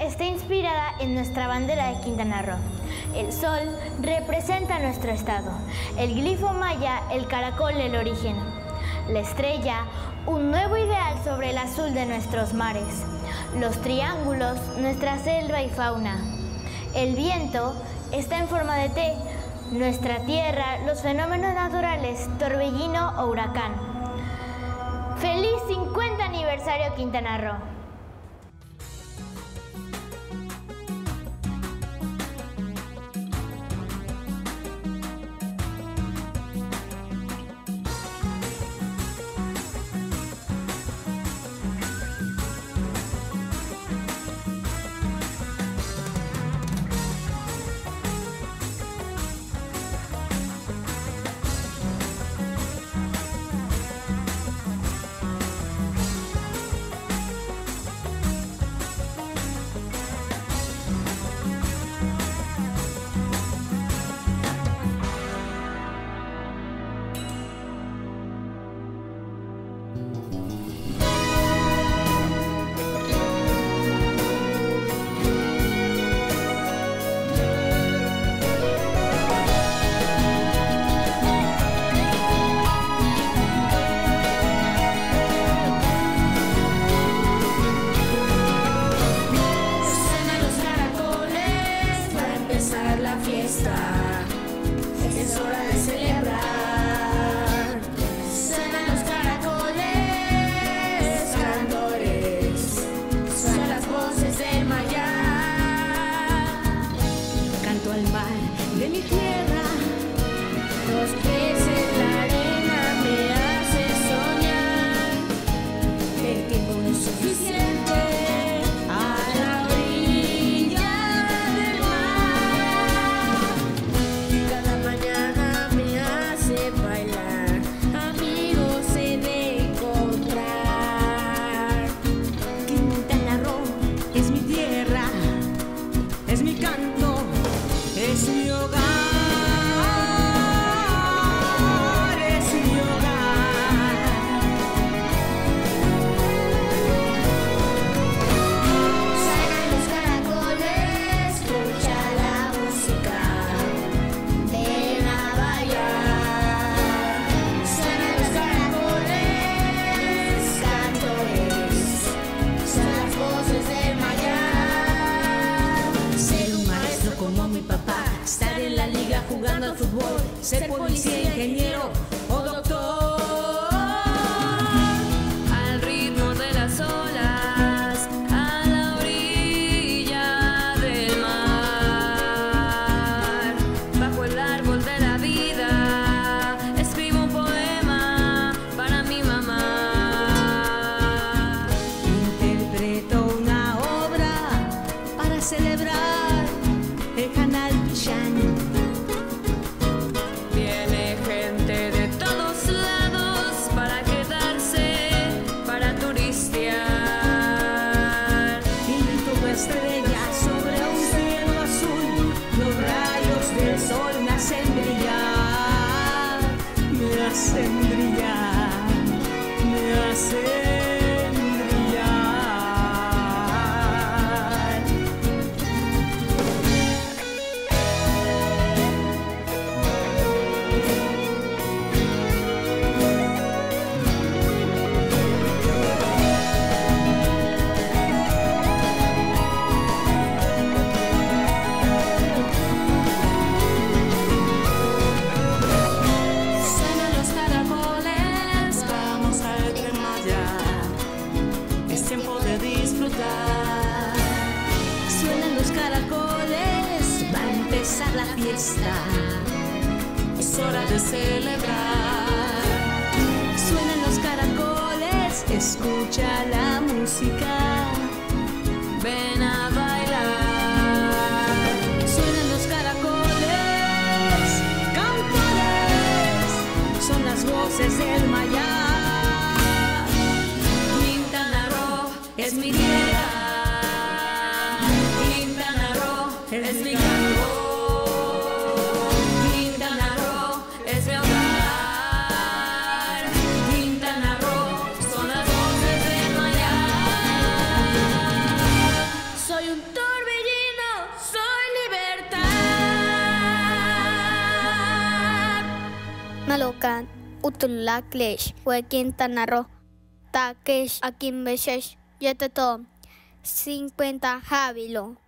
está inspirada en nuestra bandera de Quintana Roo. El sol representa nuestro estado, el glifo maya, el caracol, el origen, la estrella, un nuevo ideal sobre el azul de nuestros mares, los triángulos, nuestra selva y fauna. El viento está en forma de T, nuestra tierra, los fenómenos naturales, torbellino o huracán. ¡Feliz 50 aniversario Quintana Roo! İzmit'te jugando al fútbol, ser policía, ingeniero o doctor. Escucha la Utulaklesh, Huequintana Roo, Takesh, Akimbeshesh, Yetetom, 50 Jávilo.